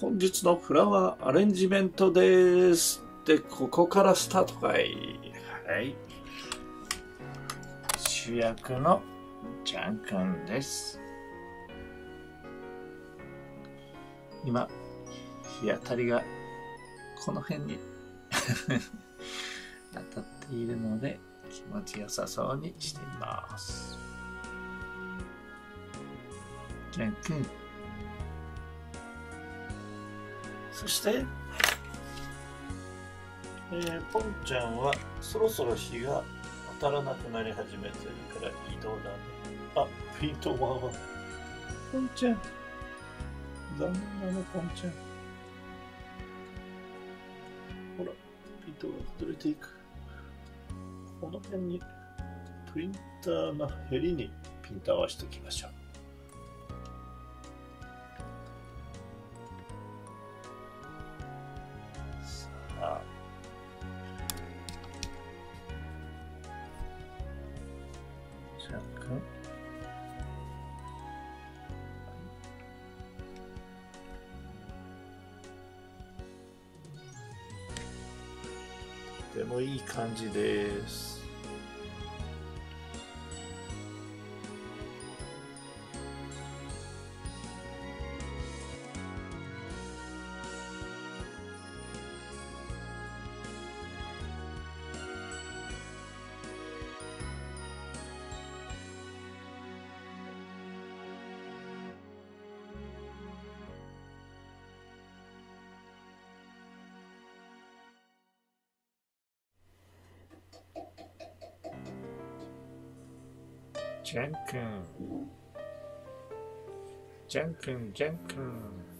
本日のフラワーアレンジメントです。で、ここからスタートかい。はい。主役のジャン君です。今、日当たりがこの辺に 当たっているので気持ちよさそうにしています。ジャン君。そして、えー、ポンちゃんはそろそろ日が当たらなくなり始めてるから移動だね。あ、ピントワンは。ポンちゃん。残念なの、ポンちゃん。ほら、ピントが外れていく。この辺に、プリンターのヘリにピント合わせておきましょう。じゃあとてもいい感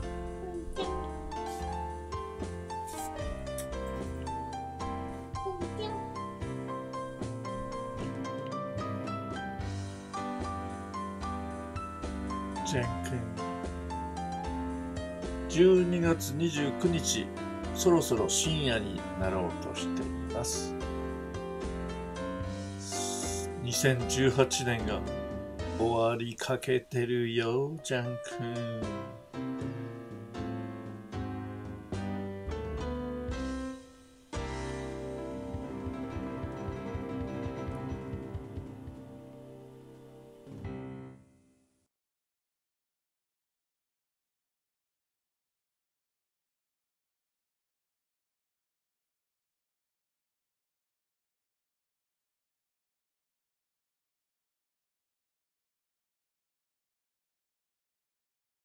チェン君。12月29日、そろそろ深夜になろうとしています。2018年が終わりかけてるよ、ジャン君。